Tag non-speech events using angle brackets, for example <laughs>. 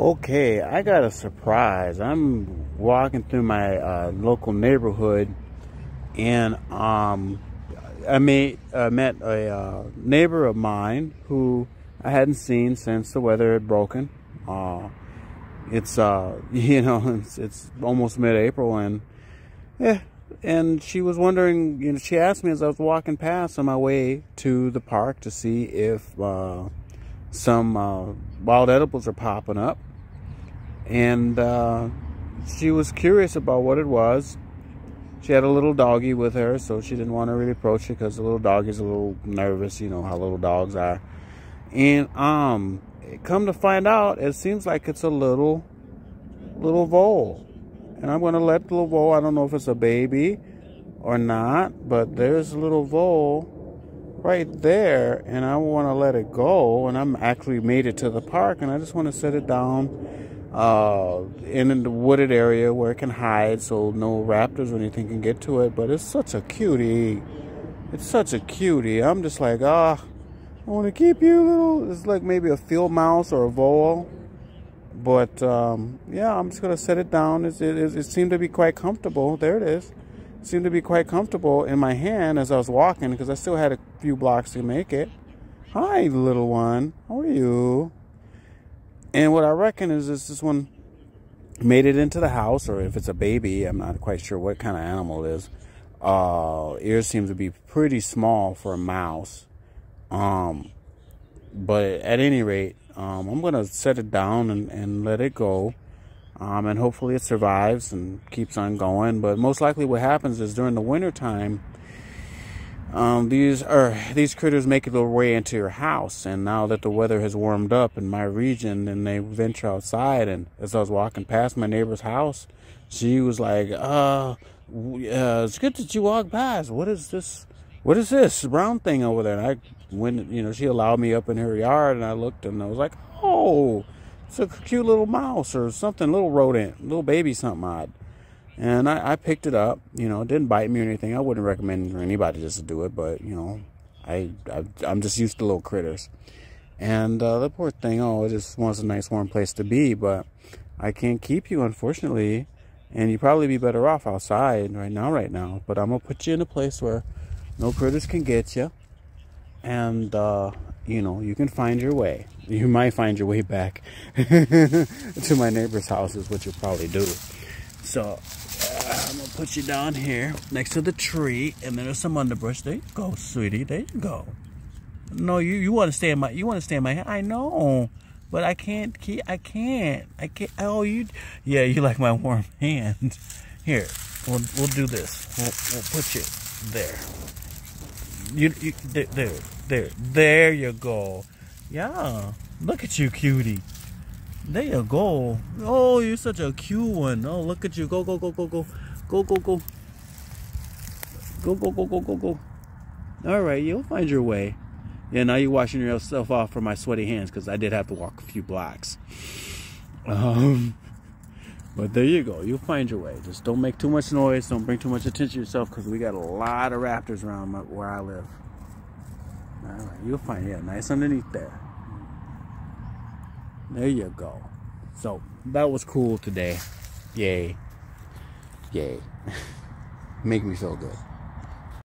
Okay, I got a surprise. I'm walking through my uh, local neighborhood, and um, I met, uh, met a uh, neighbor of mine who I hadn't seen since the weather had broken. Uh, it's uh, <laughs> you know, it's, it's almost mid-April, and yeah, and she was wondering. You know, she asked me as I was walking past on my way to the park to see if uh, some uh, wild edibles are popping up, and uh, she was curious about what it was. She had a little doggy with her, so she didn't want to really approach it because the little doggy's a little nervous. You know how little dogs are. And um, come to find out, it seems like it's a little, little vole. And I'm going to let the little vole, I don't know if it's a baby or not, but there's a little vole right there and I want to let it go and I'm actually made it to the park and I just want to set it down uh, in the wooded area where it can hide so no raptors or anything can get to it but it's such a cutie. It's such a cutie. I'm just like ah oh, I want to keep you little it's like maybe a field mouse or a vole but um, yeah I'm just gonna set it down. It, it, it seemed to be quite comfortable. There it is seemed to be quite comfortable in my hand as I was walking because I still had a few blocks to make it. Hi, little one. How are you? And what I reckon is this, this one made it into the house, or if it's a baby, I'm not quite sure what kind of animal it is. Uh, ears seem to be pretty small for a mouse. Um, but at any rate, um, I'm going to set it down and, and let it go. Um, and hopefully it survives and keeps on going. But most likely, what happens is during the wintertime, um, these are these critters make their way into your house. And now that the weather has warmed up in my region, and they venture outside. And as I was walking past my neighbor's house, she was like, "Uh, uh it's good that you walked past. What is this? What is this brown thing over there?" And I went, you know, she allowed me up in her yard, and I looked, and I was like, "Oh." It's a cute little mouse or something, little rodent, little baby something odd. And I, I picked it up. You know, it didn't bite me or anything. I wouldn't recommend anybody just to do it, but you know, I, I am just used to little critters. And uh, the poor thing, oh, it just wants a nice warm place to be, but I can't keep you, unfortunately. And you'd probably be better off outside right now, right now. But I'm gonna put you in a place where no critters can get you, and uh, you know, you can find your way. You might find your way back <laughs> to my neighbor's house is what you'll probably do. So uh, I'm gonna put you down here next to the tree, and then there's some underbrush. There you go, sweetie. There you go. No, you you want to stay in my you want to stay in my hand. I know, but I can't keep. I can't. I can't. Oh, you. Yeah, you like my warm <laughs> hand. Here, we'll we'll do this. We'll we'll put you there. You, you there there. There you go. Yeah. Look at you, cutie. There you go. Oh, you're such a cute one. Oh, look at you. Go, go, go, go, go. Go, go, go. Go, go, go, go, go, go. All right, you'll find your way. Yeah, now you're washing yourself off from my sweaty hands because I did have to walk a few blocks. Um, but there you go. You'll find your way. Just don't make too much noise. Don't bring too much attention to yourself because we got a lot of raptors around where I live. All right, you'll find it nice underneath there. There you go. So that was cool today. Yay. Yay. <laughs> Make me feel good.